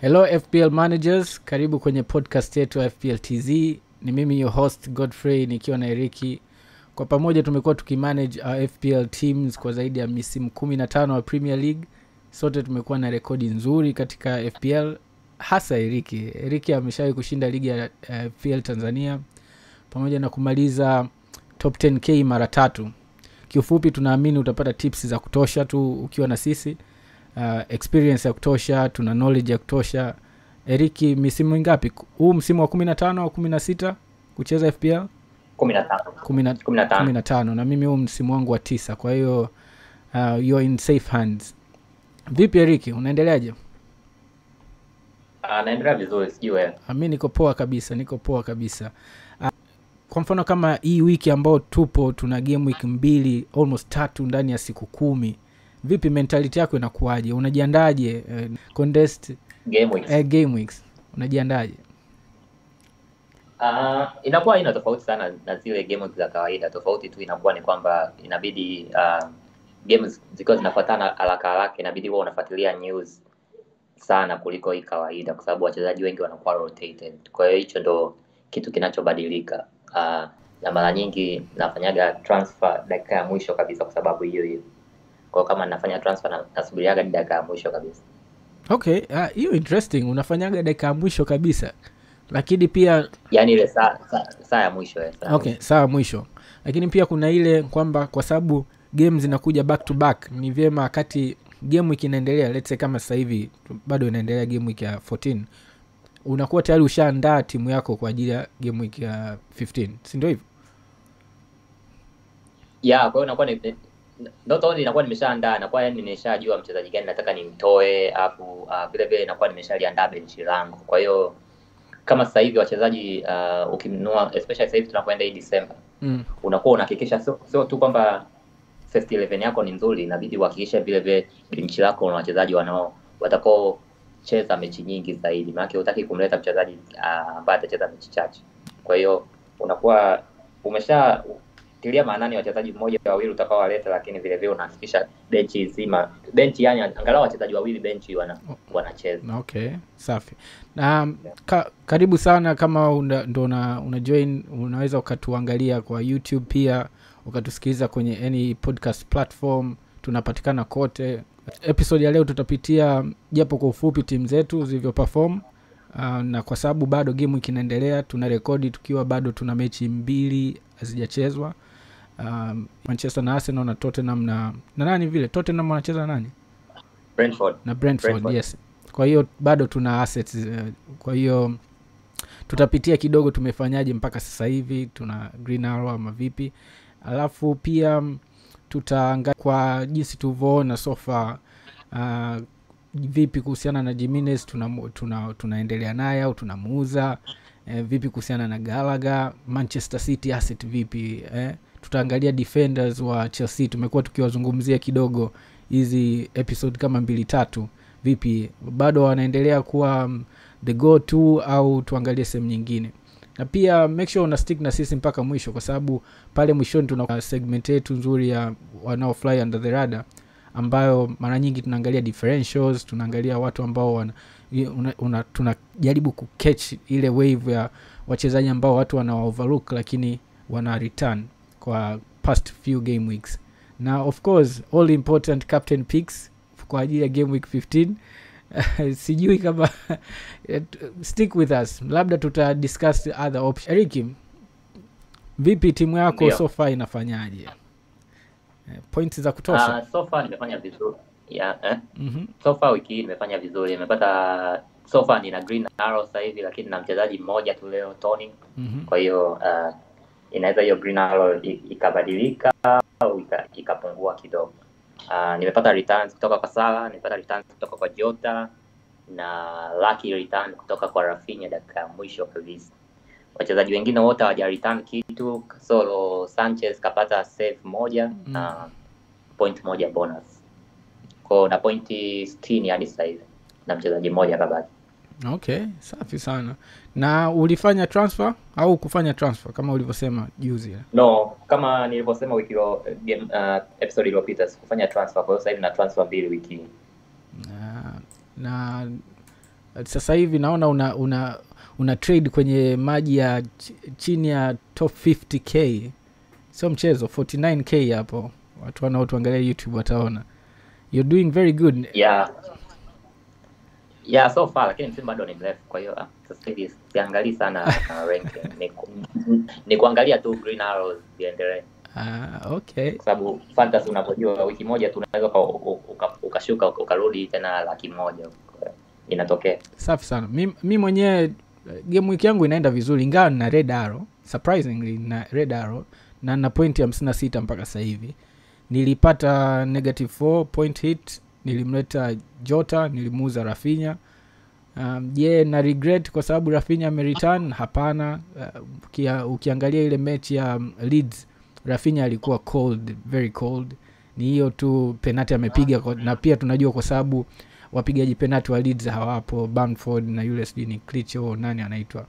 hello fpl managers. Karibu kwenye podcast yetu ya fpl tz ni mimi your host godfrey nikiwa na eriki. Kwa pamoja tumekuwa tukimanage our fpl teams kwa zaidi ya misimu kumi na tano wa premier league. Sote tumekuwa na rekodi nzuri katika fpl hasa eriki. Eriki ameshawai kushinda ligi ya uh, fpl tanzania pamoja na kumaliza top 10k mara tatu. Kiufupi tunaamini utapata tips za kutosha tu ukiwa na sisi uh, experience ya kutosha tuna knowledge ya kutosha. Eriki misimu ingapi? Huu msimu wa kumi na tano au kumi na sita kucheza fpl kumi na tano. Na mimi huu msimu wangu wa tisa. Kwa hiyo uh, you're in safe hands. Vipi eriki unaendeleaje? Ah, naendelea vizuri sijui wewe. Ah, mi niko poa kabisa niko poa kabisa. Uh, kwa mfano kama hii wiki ambao tupo tuna game week mbili almost tatu ndani ya siku kumi vipi mentality yako inakuaje unajiandaje uh, contest game weeks. uh, game weeks? Unajiandaje? Ah, inakuwa ina tofauti sana na zile game za kawaida. Tofauti tu inakuwa ni kwamba inabidi uh, games zikiwa zinafuatana haraka haraka inabidi huwa unafuatilia news sana kuliko hii kawaida kwa sababu wachezaji wengi wanakuwa rotated. Kwa hiyo hicho ndo kitu kinachobadilika. Uh, na mara nyingi nafanyaga transfer dakika ya mwisho kabisa kwa sababu hiyo hiyo kwa hiyo kama nafanya transfer na, nasubiriaga dakika ya mwisho kabisa. Okay ah, hiyo interesting. Unafanyaga dakika ya mwisho kabisa. Lakini pia yani ile saa saa, saa ya mwisho eh, saa ya okay sawa mwisho. Lakini pia kuna ile kwamba kwa sababu game zinakuja back to back ni vyema wakati game wiki inaendelea let's say kama sasa hivi bado inaendelea game wiki ya 14 unakuwa tayari ushaandaa timu yako kwa ajili ya game wiki ya 15 si ndio hivyo? Ya kwa hiyo inakuwa ni not only nakuwa nimeshaandaa nakuwa yani nimeshajua mchezaji gani nataka nimtoe afu uh, vile vile nakuwa nimeshaliandaa benchi langu. Kwa hiyo kama sasa hivi wachezaji uh, ukimnunua especially sasa hivi tunapoenda hii December mm. unakuwa unahakikisha sio sio tu kwamba first 11 yako ni nzuri inabidi uhakikishe vile vile benchi lako na wachezaji wanao watakao cheza mechi nyingi zaidi. Maana hutaki kumleta mchezaji uh, ambaye atacheza mechi chache. Kwa hiyo unakuwa umesha tilia maanani wachezaji mmoja wawili utakaowaleta lakini vile vile unahakikisha benchi nzima benchi yani angalau wachezaji wawili benchi wana, wanacheza. Okay safi. Na ka, karibu sana kama una, ndo una, una join unaweza ukatuangalia kwa youtube pia ukatusikiliza kwenye any podcast platform tunapatikana kote. Episode ya leo tutapitia japo kwa ufupi timu zetu zilivyo perform uh, na kwa sababu bado game kinaendelea inaendelea tuna rekodi tukiwa bado tuna mechi mbili hazijachezwa um, manchester na arsenal na tottenham na na nani vile? Tottenham wanacheza na nani? Brentford. Na brentford, Brentford. yes. Kwa hiyo bado tuna assets uh, kwa hiyo tutapitia kidogo tumefanyaje mpaka sasa hivi tuna green arrow ama vipi. Alafu pia tutaanga tutaangalia kwa jinsi tulivyoona sofa uh, vipi kuhusiana na Jimenez tuna, tuna, tunaendelea naye au tunamuuza? Eh, vipi kuhusiana na galaga Manchester City asset vipi? Eh? Tutaangalia defenders wa Chelsea. Tumekuwa tukiwazungumzia kidogo hizi episode kama mbili tatu. Vipi bado wanaendelea kuwa um, the go to au tuangalie sehemu nyingine? Na pia make sure una stick na sisi mpaka mwisho kwa sababu pale mwishoni tuna segment yetu nzuri ya wanao fly under the radar ambayo mara nyingi tunaangalia differentials tunaangalia watu ambao wana, una, una, tunajaribu kucatch ile wave ya wachezaji ambao watu wana overlook lakini wana return kwa past few game weeks. Na of course all important captain picks kwa ajili ya game week 15 sijui kama stick with us. Labda tuta discuss other option. Eriki vipi timu yako so far inafanyaje? Point points za kutosha. Uh, so far nimefanya vizuri. Yeah, eh? Mhm. so far wiki hii nimefanya vizuri. Nimepata so far nina green arrow sasa hivi lakini na mchezaji mmoja tu leo Tony. Mm-hmm. kwa hiyo uh, inaweza hiyo green arrow ikabadilika au ikapungua kidogo. Uh, nimepata returns kutoka kwa Sala, nimepata returns kutoka kwa Jota na lucky return kutoka kwa Rafinha dakika ya mwisho kabisa. Wachezaji wengine wote hawaja return kitu solo Sanchez kapata save moja Mm. na point moja bonus. Kwao na pointi sitini hadi sasa hivi na mchezaji mmoja kabaki okay safi sana. Na ulifanya transfer au kufanya transfer kama ulivyosema juzi? No kama nilivyosema wiki lo, game, uh, episode iliyopita sikufanya transfer kwa hiyo sasa hivi na transfer mbili wiki hii. Na, na sasa hivi naona una una una trade kwenye maji ya ch- chini ya top 50k sio mchezo 49k hapo. Watu wanaotuangalia youtube wataona. You're doing very good. Yeah yeah so far lakini msimu bado ni mrefu kwa hiyo ah, sasa hivi siangalii sana uh, ranking. Ni, ku- ni kuangalia tu green arrows ziendelee. Ah, okay. Kwa sababu fantasy unavyojua wiki moja tu unaweza uka- uka- ukashuka ukarudi tena laki moja. Inatokea. Safi sana. Mi, mi mwenyewe game week yangu inaenda vizuri ingawa nina red arrow surprisingly na red arrow na na point hamsini na sita mpaka sasa hivi. Nilipata negative 4 point hit nilimleta jota nilimuuza rafinya um, je na regret kwa sababu rafinya ameritan? hapana. Uh, kia, ukiangalia ile mechi ya um, leeds rafinya alikuwa cold very cold. Ni hiyo tu penati amepiga na pia tunajua kwa sababu wapigaji penati wa leeds hawapo. Bamford na yule sijui ni clicho nani anaitwa.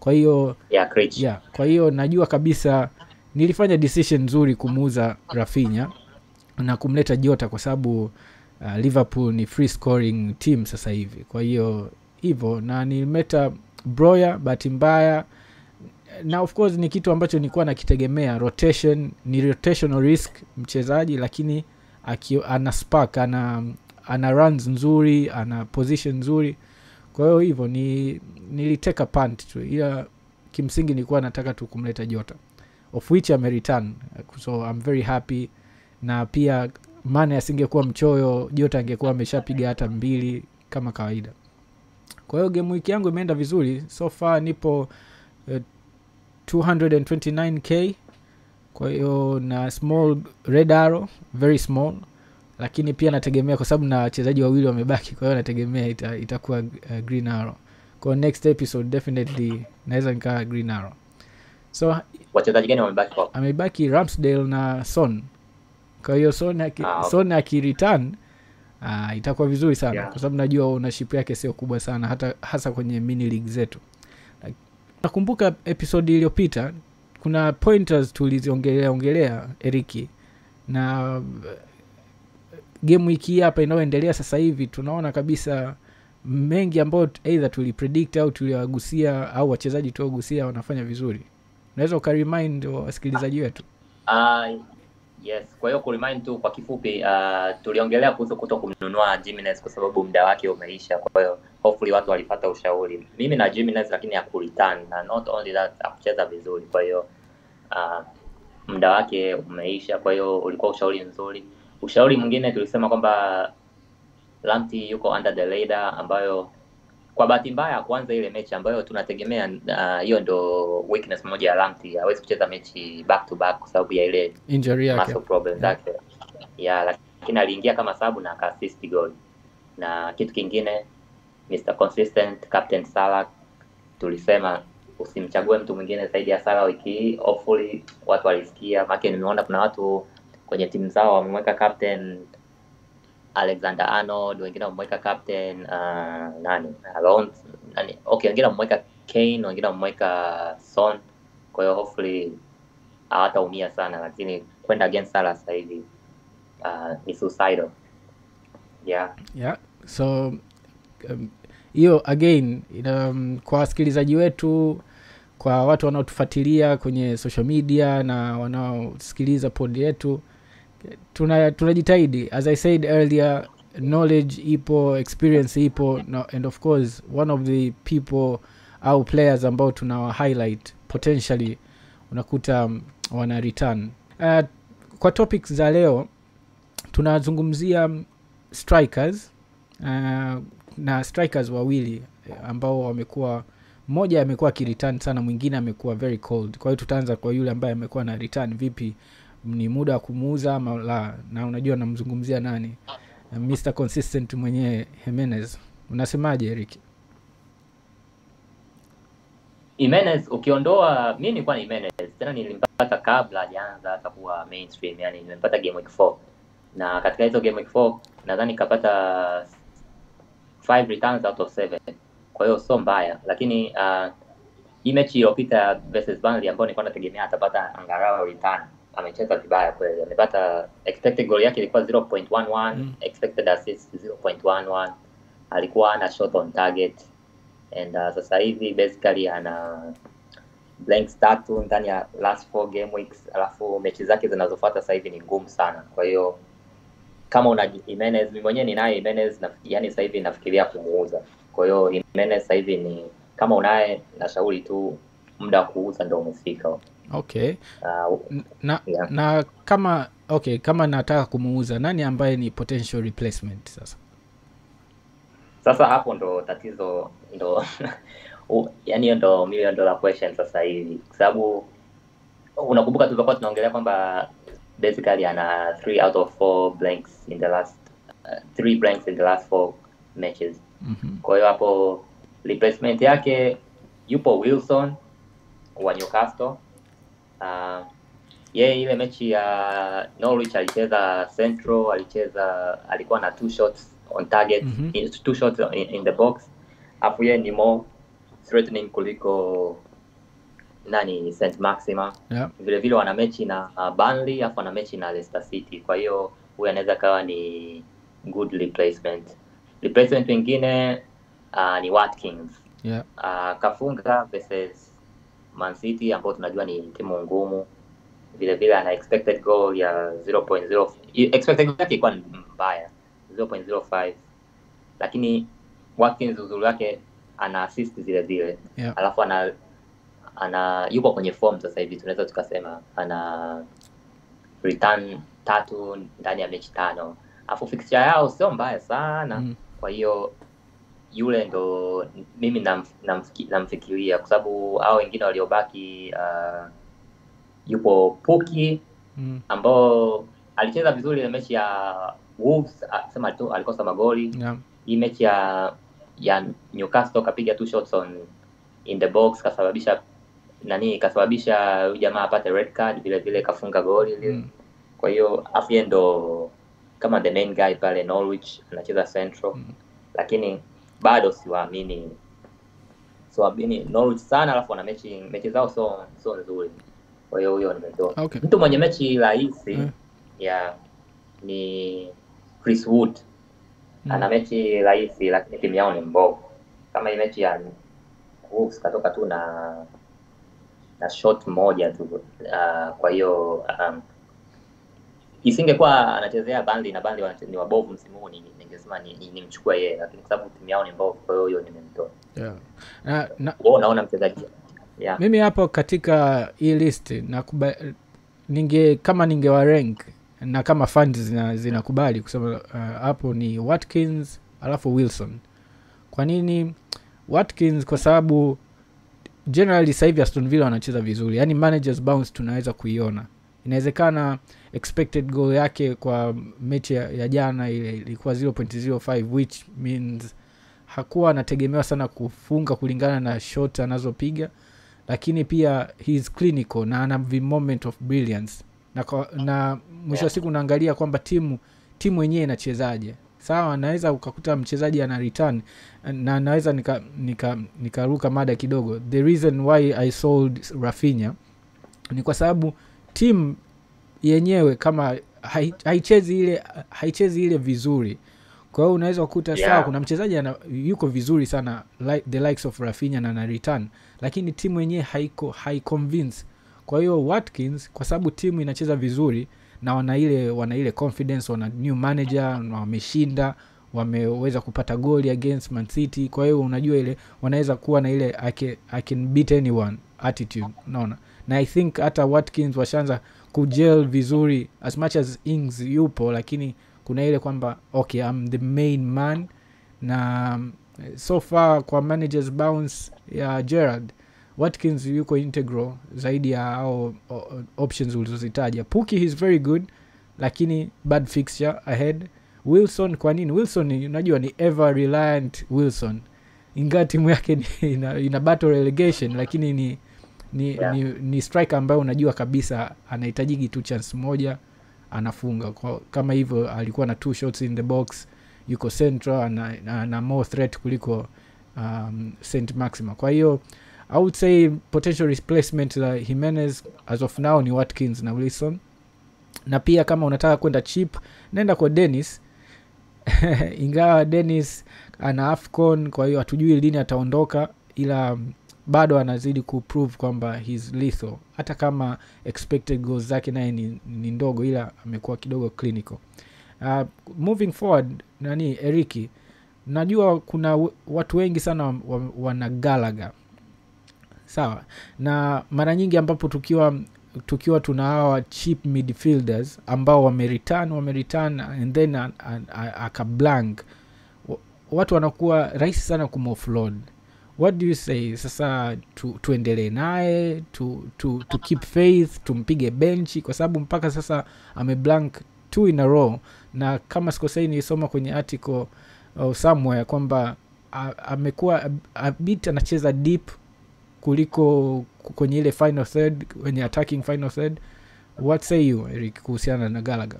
Kwa hiyo yeah yeah, kwa hiyo najua kabisa nilifanya decision nzuri kumuuza rafinya na kumleta jota kwa sababu uh, liverpool ni free scoring team sasa hivi. Kwa hiyo hivyo na nilimleta broya bahati mbaya na of course ni kitu ambacho nilikuwa nakitegemea. Rotation ni rotational risk mchezaji lakini aki, ana spark ana ana runs nzuri ana position nzuri. Kwa hiyo hivyo ni niliteka punt tu. Ila kimsingi nilikuwa nataka tu kumleta jota of which amereturn so I'm very happy. Na pia mane asingekuwa mchoyo jota angekuwa ameshapiga hata mbili kama kawaida. Kwa hiyo game wiki yangu imeenda vizuri. So far nipo uh, 229k kwa hiyo na small red arrow very small. Lakini pia nategemea kwa sababu na wachezaji wawili wamebaki kwa hiyo nategemea ita, itakuwa uh, green arrow. Kwa next episode definitely naweza nikaa green arrow. So wachezaji gani wamebaki amebaki ramsdale na son kwa hiyo son aki, Ah, okay. son uh, itakuwa vizuri sana. Yeah. kwa sababu najua ownership yake sio kubwa sana hata hasa kwenye mini league zetu. Na- nakumbuka episodi iliyopita kuna pointers tuliziongelea ongelea eriki. Na game wiki hapa inayoendelea sasa hivi tunaona kabisa mengi ambayo eidha tulipredict au tuliwagusia au wachezaji tuogusia wanafanya vizuri. Unaweza ukarmind wasikilizaji wetu. Uh, yes, kwa hiyo kuremind tu kwa kifupi, uh, tuliongelea kuhusu kuto kumnunua Jimenez kwa sababu muda wake umeisha. Kwa hiyo hopefully watu walipata ushauri. Mimi na Jimenez, lakini hakureturn na not only that akucheza vizuri. Kwa hiyo uh, muda wake umeisha, kwa hiyo ulikuwa ushauri mzuri. Ushauri mwingine tulisema kwamba Lamptey yuko under the radar, ambayo kwa bahati mbaya kuanza ile mechi ambayo tunategemea hiyo uh, ndo weakness moja ya Lamptey, hawezi kucheza mechi back to back kwa sababu ya ile injury yake. muscle problem zake. Yeah, lakini aliingia kama sabu na akaassist goal. Na kitu kingine Mr consistent captain Salah, tulisema usimchague mtu mwingine zaidi ya Salah wiki hii. Hopefully watu walisikia, maana nimeona kuna watu kwenye timu zao wamemweka captain Alexander Arnold, wengine wamemweka captain uh, nani Alonso, nani okay, wengine wamemweka Kane, wengine wamemweka Son. Kwa hiyo hopefully hawataumia sana, lakini kwenda against Salah sasa hivi uh, ni suicidal. Yeah. yeah. so um, hiyo again um, kwa wasikilizaji wetu kwa watu wanaotufuatilia kwenye social media na wanaosikiliza pod yetu tuna tunajitahidi. As i said earlier knowledge ipo experience ipo no, and of course one of the people au players ambao tuna highlight potentially unakuta um, wana return. Uh, kwa topics za leo tunazungumzia um, strikers uh, na strikers wawili ambao wamekuwa mmoja amekuwa akireturn sana mwingine amekuwa very cold. Kwa hiyo tutaanza kwa yule ambaye amekuwa na return vipi ni muda wa kumuuza ama la na unajua namzungumzia nani? Mr consistent mwenyewe Jimenez. Unasemaje eric? Jimenez ukiondoa, mi nilikuwa ni Jimenez. Tena, nilimpata kabla ajaanza hata kuwa mainstream, yani nimempata game week 4 na katika hizo game week 4 nadhani kapata 5 returns out of 7 kwa hiyo sio mbaya, lakini uh, hii mechi iliyopita versus Burnley ambayo nilikuwa nategemea atapata angalau return, amecheza vibaya kweli, amepata expected goal yake ilikuwa 0.11 Mm. expected assist 0.11 alikuwa ana shot on target and uh, sasa hivi basically ana blanks tatu ndani ya last four game weeks, alafu mechi zake zinazofuata sasa hivi ni ngumu sana. Kwa hiyo kama una Jimenez, mimi mwenyewe ninaye Jimenez na yani sasa hivi nafikiria kumuuza. Kwa hiyo Jimenez sasa hivi ni kama unaye, nashauri tu muda wa kuuza ndio umefika. Okay. Uh, na, Yeah. na kama okay kama nataka kumuuza nani ambaye ni potential replacement sasa? Sasa hapo ndo tatizo ndo yani hiyo ndo million dollar question sasa hivi. Kwa sababu unakumbuka tulivyokuwa tunaongelea kwamba basically ana three out of four blanks in the last uh, three blanks in the last four matches. Mm-hmm. kwa hiyo hapo replacement yake yupo wilson wa newcastle uh, yeye ile mechi ya norwich alicheza central alicheza alikuwa na two shots on target mm in, two shots in, in the box afu yeye ni more threatening kuliko nani st maxima yeah. vile vile wana mechi na uh, Burnley afu wana mechi na Leicester City. Kwa hiyo huyu anaweza kawa ni good replacement. Replacement wengine uh, ni Watkins Yeah. uh, kafunga versus Man City ambao tunajua ni timu ngumu. Vile vile ana expected goal ya 0.0 expected goal yake ilikuwa mbaya 0.05 lakini Watkins uzuri wake ana assist zile zile Yeah. alafu ana ana yupo kwenye form sasa hivi tunaweza tukasema ana return tatu ndani ya mechi tano alafu fixture yao sio mbaya sana Mm. kwa hiyo yule ndo mimi nam- namfiki- namfikiria kwa sababu hao wengine waliobaki uh, yupo Puki Mm. ambao alicheza vizuri ile mechi ya Wolves sema tu alikosa magoli Yeah. hii mechi ya ya Newcastle kapiga two shots on in the box kasababisha nani kasababisha huyu jamaa apate red card vile vile kafunga goli lile Mm. kwa hiyo afye ndo kama the main guy pale Norwich anacheza central Mm. lakini bado siwaamini siwaamini Norwich sana alafu wana mechi mechi zao sio sio nzuri kwa hiyo huyo nimetoa Okay. mtu mwenye mechi rahisi Mm. ya ni Chris Wood Mm. ana mechi rahisi lakini timu yao ni mbovu kama hii mechi ya Wolves katoka tu na na shot moja tu uh, kwa hiyo um, isingekuwa anachezea Burnley na Burnley ni wabovu msimu huu ningesema ni- ni- nimchukue yeye lakini kwa sababu timu yao ni mbovu kwa hiyo hiyo nimemtoa. Yeah. Na, na, unaona mchezaji? Yeah. mimi hapo katika hii list nakuba, ninge kama ningewa rank na kama fund zina, zinakubali kusema uh, hapo ni watkins alafu wilson. Kwa nini watkins? Kwa sababu generally sasa hivi aston villa wanacheza vizuri yani managers bounce tunaweza kuiona inawezekana expected goal yake kwa mechi ya, ya jana ile ilikuwa 0.05 which means hakuwa anategemewa sana kufunga kulingana na shot anazopiga lakini pia he is clinical na ana moment of brilliance. Na, kwa, na mwisho wa siku unaangalia kwamba timu timu yenyewe inachezaje. Sawa naweza ukakuta mchezaji ana return na naweza nikaruka nika, nika mada kidogo. The reason why i sold rafinya ni kwa sababu timu yenyewe kama hai- haichezi ile haichezi ile vizuri. Kwa hiyo unaweza kukuta Yeah. sawa kuna mchezaji ana yuko vizuri sana like, the likes of rafinya na naritan lakini timu yenyewe haiko haiconvince. Kwa hiyo watkins kwa sababu timu inacheza vizuri na wana ile wana ile confidence wana new manager na wameshinda wameweza kupata goli against man city. Kwa hiyo unajua ile wanaweza kuwa na ile I can, I can beat anyone attitude unaona na i think hata watkins washaanza kujel vizuri as much as ings yupo lakini kuna ile kwamba okay am the main man. Na um, so far kwa managers bounce ya gerard watkins yuko integral zaidi ya au options ulizozitaja. Puki is very good lakini bad fixture ahead. Wilson kwa nini? Wilson unajua ni ever reliant wilson. Ingaa timu yake ina, ina battle relegation lakini ni ni, Yeah. ni, ni striker ambayo unajua kabisa anahitajiki tu chance moja anafunga. Kwa, kama hivyo alikuwa na two shots in the box yuko central ana, ana, ana more threat kuliko um, st maxima. Kwa hiyo i would say potential replacement za uh, jimenez as of now ni watkins na wilson. Na pia kama unataka kwenda chip naenda kwa denis ingawa denis ana afcon kwa hiyo hatujui lini ataondoka ila mm, bado anazidi kuprove kwamba he's lethal. Hata kama expected goals zake naye ni, ni ndogo ila amekuwa kidogo clinical. Uh, moving forward nani eriki najua kuna watu wengi sana wa- wa- wana galaga sawa. Na mara nyingi ambapo tukiwa tukiwa tuna hawa cheap midfielders ambao wamereturn wamereturn and then akablank watu wanakuwa rahisi sana kumoffload what do you say? Sasa tu, tuendelee naye tu, tu, tu keep faith tumpige benchi kwa sababu mpaka sasa ameblank t in a row. Na kama sikosei nilisoma kwenye article uh, somewhere kwamba amekuwa a- a bit anacheza deep kuliko kwenye ile final third kwenye attacking final third. What say you eric kuhusiana na galaga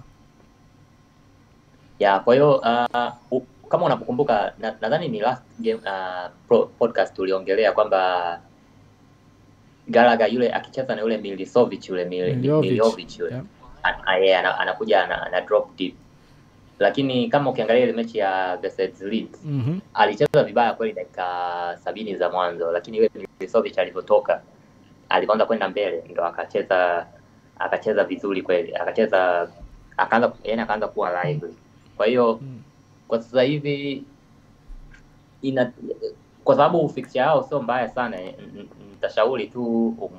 ya kwa hiyo uh, kama unapokumbuka na- nadhani ni last game uh, pro, podcast tuliongelea kwamba Galaga yule akicheza na yule Milisovic yule Mil- Miljovic, Miljovic yule yeah. An- ana- anakuja ana, ana drop deep, lakini kama ukiangalia ile mechi ya versus Leeds mm-hmm. alicheza vibaya kweli dakika sabini za mwanzo, lakini yule Milisovic alivyotoka alivyoanza kwenda mbele ndo akacheza akacheza vizuri kweli, akacheza akaanza yani akaanza kuwa lively. Kwa hiyo Mm. Kwa sasa hivi ina kwa sababu fixture yao sio mbaya sana, n- nitashauri tu um,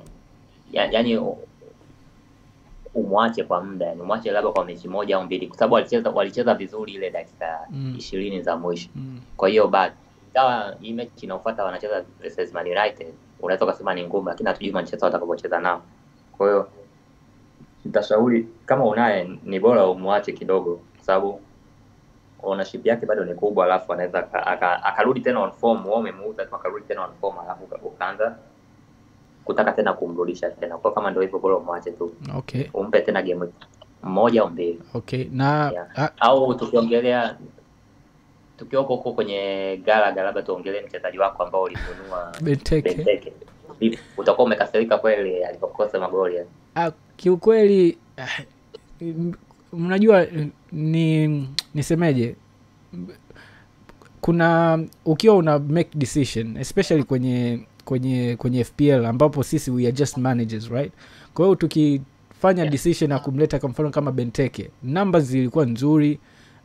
ya, yani umwache kwa muda, yani umwache labda kwa mechi moja au mbili, kwa sababu walicheza walicheza vizuri ile dakika Mm. ishirini za mwisho. mm. Kwa hiyo bado ingawa hii mechi inaofuata wanacheza versus Man United, unaweza ukasema ni ngumu, lakini hatujui Manchester watakapocheza nao. Kwa hiyo nitashauri kama unaye, ni bora umwache kidogo, kwa sababu ownership yake bado ni kubwa, alafu anaweza aka- aka- akarudi tena on form. Wewe umemuuza tu akarudi tena on form, alafu ukaanza kutaka tena kumrudisha tena. Kwa kama ndio hivyo, bora umwache tu, okay umpe tena game mmoja au mbili okay na Yeah. ah, au tukiongelea tukiwa huko huko kwenye Galaga, labda tuongelee mchezaji wako ambao ulimnunua benteke Benteke. Utakuwa umekasirika kweli alipokosa magoli ah, kiukweli mnajua ni nisemeje? Kuna ukiwa una make decision especially kwenye kwenye kwenye fpl ambapo sisi we are just managers right? Kwa hiyo tukifanya Yeah. decision ya kumleta kwa mfano kama benteke numbers zilikuwa nzuri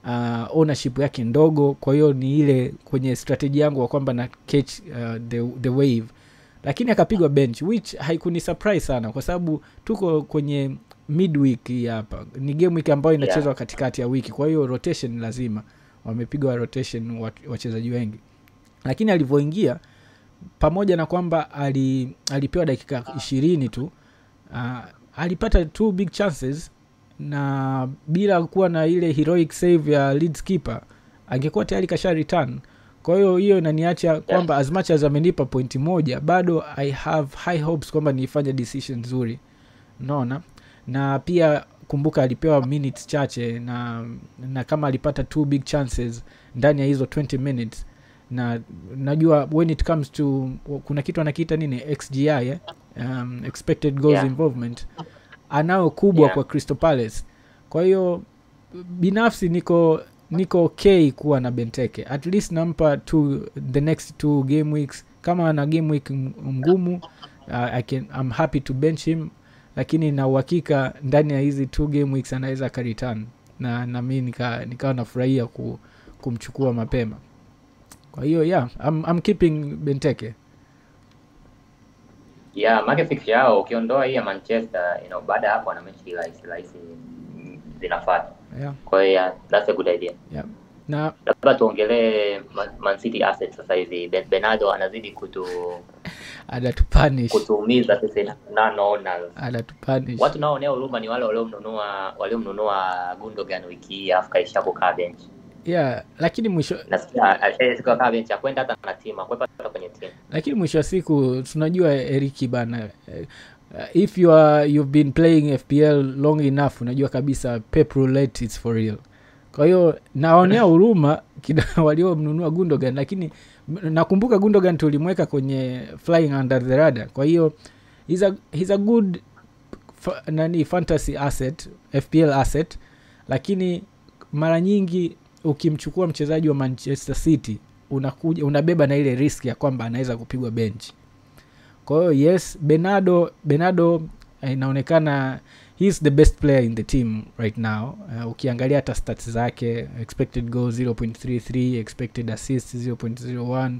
uh, ownership yake ndogo kwa hiyo ni ile kwenye strategy yangu wa kwamba na catch uh, the, the wave. Lakini akapigwa bench which haikuni surprise sana kwa sababu tuko kwenye midweek hii hapa. Ni game week ambayo inachezwa Yeah. katikati ya wiki. Kwa hiyo rotation lazima. Wamepigwa rotation wachezaji wengi. Lakini alivyoingia pamoja na kwamba ali, alipewa dakika ishirini tu uh, alipata two big chances na bila kuwa na ile heroic save ya leads keeper angekuwa tayari kasha return. Kwa hiyo hiyo inaniacha kwamba yeah. as much as amenipa pointi moja bado i have high hopes kwamba niifanye decision nzuri. Unaona na pia kumbuka alipewa minutes chache na na kama alipata two big chances ndani ya hizo 20 minutes. Na najua when it comes to kuna kitu anakiita nini? Xgi eh? um, expected goals Yeah. involvement. Anayo kubwa Yeah. kwa crystal palace. Kwa hiyo binafsi niko niko okay kuwa na benteke. At least nampa to the next two game weeks. Kama ana game week ngumu uh, I can, I'm happy to bench him lakini na uhakika ndani ya hizi two game weeks anaweza akaritan na na mi nika- nikawa nafurahia ku, kumchukua mapema kwa hiyo yeah I'm, I'm keeping benteke ya make yao ukiondoa hii ya Manchester you know, baada ya hapo ana mechi rahisi rahisi zinafuata. yeah, Kwa hiyo yeah, that's a good idea. yeah. Na Labda tuongelee Man, City assets sasa hivi. Ben, Bernardo anazidi kutu anatupanish kutuumiza sisi none owners. anatupanish Watu naoonea huruma ni wale waliomnunua waliomnunua Gundogan wiki hii afu kaisha kukaa bench. yeah lakini mwisho Nasikia alishakuwa kaa bench akwenda hata na timu, akwepa hata kwenye timu. lakini mwisho wa siku tunajua eriki bana eh, uh, if you are, you've been playing fpl long enough unajua kabisa pep roulette is for real kwa hiyo naonea huruma waliomnunua gundogan lakini nakumbuka gundogan tulimweka kwenye flying under the radar. Kwa hiyo he's a, he's a good nani fantasy asset fpl asset lakini mara nyingi ukimchukua mchezaji wa manchester city unakuja unabeba na ile risk ya kwamba anaweza kupigwa benchi kwa hiyo yes benado benado eh, inaonekana he is the best player in the team right now. Uh, ukiangalia hata stats zake expected goal 0.33 expected assist 0.01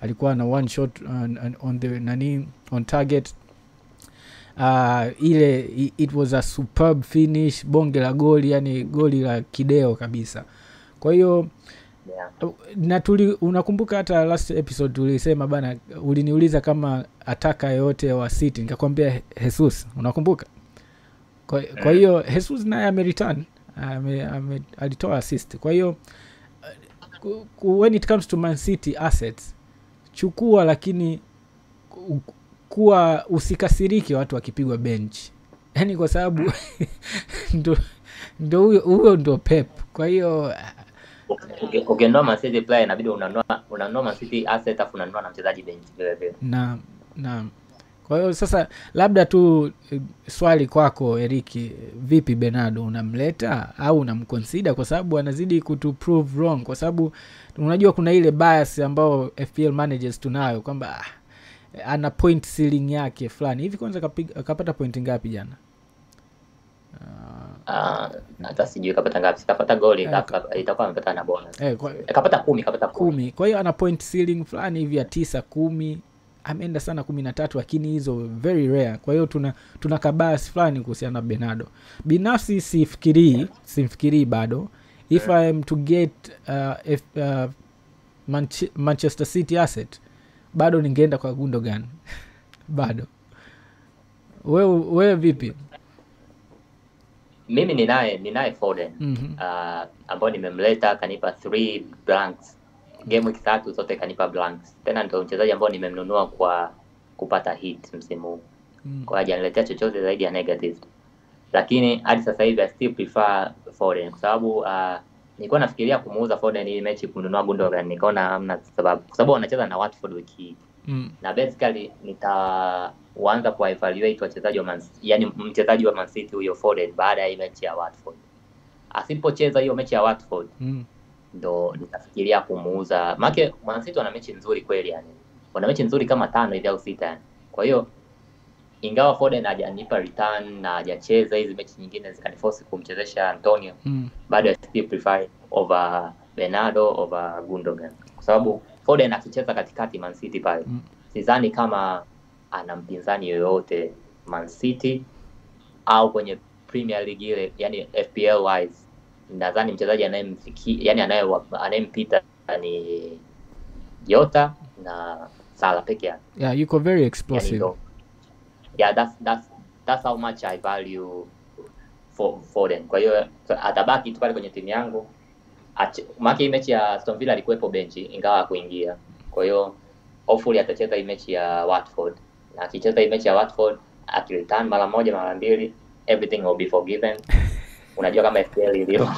alikuwa na one shot on, on, the nani on target. Uh, ile it was a superb finish bonge la goli yani goli la kideo kabisa. Kwa hiyo yeah. na tuli unakumbuka hata last episode tulisema bana uliniuliza kama ataka yoyote wa city nikakwambia jesus unakumbuka kwa kwa hiyo jesus naye ameritan ame, ame, alitoa assist. Kwa hiyo when it comes to man city assets chukua lakini kuwa usikasirike watu wakipigwa bench. Yani kwa sababu ndo ndo huyo huyo ndo pep. Kwa hiyo Uki- ukinunua Man player inabidi unanunua unanunua Man asset afu unanunua na mchezaji bench vilevile vile. naam naam kwa hiyo sasa labda tu eh, swali kwako eriki vipi benado unamleta au unamkonsida kwa sababu anazidi kutu prove wrong. Kwa sababu unajua kuna ile bias ambayo fpl managers tunayo kwamba ah, ana point ceiling yake fulani. Hivi kwanza akapata point ngapi jana? Ah, hata sijui kapata ngapi, kapata goli Eh, itakuwa amepata na bonus. eh, kwa, Kapata kumi, kapata kumi. Kwa hiyo ana point ceiling fulani hivi ya tisa kumi ameenda sana kumi na tatu lakini hizo very rare. Kwa hiyo tuna tuna kabasi fulani kuhusiana na benado binafsi sifikirii simfikirii bado. If i am to get uh, if, uh, Manche- manchester city asset bado ningeenda kwa gundogan bado. Wewe wewe vipi? Mimi ninaye ninaye Foden. Mm-hmm. uh, ambayo nimemleta akanipa three blanks game week tatu zote kanipa blanks. Tena ndo mchezaji ambao nimemnunua kwa kupata hit msimu huu. Mm. kwa hajaniletea chochote zaidi ya negative. Lakini hadi sasa hivi I still prefer Foden kwa sababu uh, nilikuwa nafikiria kumuuza Foden ili mechi kununua Gundogan. Nikaona hamna sababu. Kwa sababu wanacheza na Watford wiki hii. Mm. na basically nitaanza kuwa evaluate wachezaji wa Man, yani mchezaji wa Man City huyo Foden baada ya mechi ya Watford. Asipocheza hiyo mechi ya Watford Mm. Ndo nitafikiria kumuuza. Maake Man City wana mechi nzuri kweli yani. Wana mechi nzuri kama tano hivi au sita yani. Kwa hiyo ingawa Foden hajanipa return na hajacheza hizi mechi nyingine zikaniforce kumchezesha Antonio Mm. bado I still prefer over Bernardo over Gundogan. Kwa sababu Foden akicheza katikati Man City pale Mm. sidhani kama ana mpinzani yoyote Man City au kwenye Premier League ile yani FPL wise nadhani mchezaji anayemfikia yani anaye anayempita ni Jota na Salah peke yake. Yeah yuko very explosive. Yani, yeah that's that's that's how much I value for Foden. Kwa hiyo atabaki tu pale kwenye timu yangu. Maki maana hii mechi ya Aston Villa alikuwepo benchi ingawa hakuingia. Kwa hiyo hopefully atacheza hii mechi ya Watford. Na akicheza hii mechi ya Watford akireturn mara moja mara mbili everything will be forgiven unajua kama FPL ilivyo